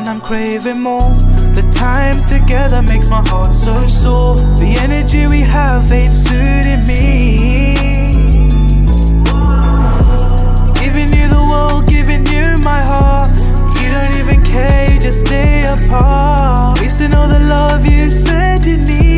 and I'm craving more. The times together makes my heart so sore. The energy we have ain't suiting me. Giving you the world, giving you my heart. You don't even care, just stay apart. Wasting all the love you said you need.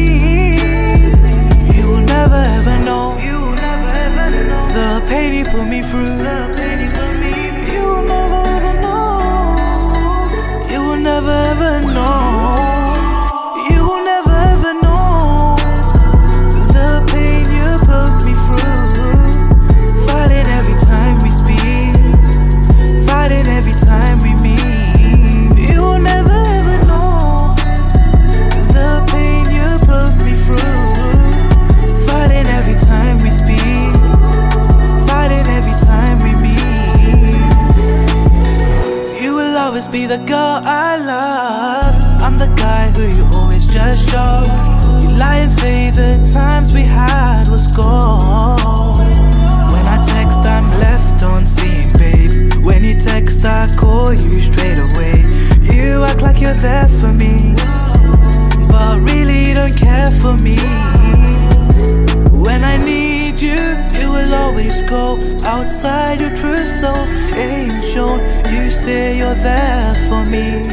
always be the girl I love. I'm the guy who you always just show You lie and say that go outside your true self ain't shown. You say you're there for me.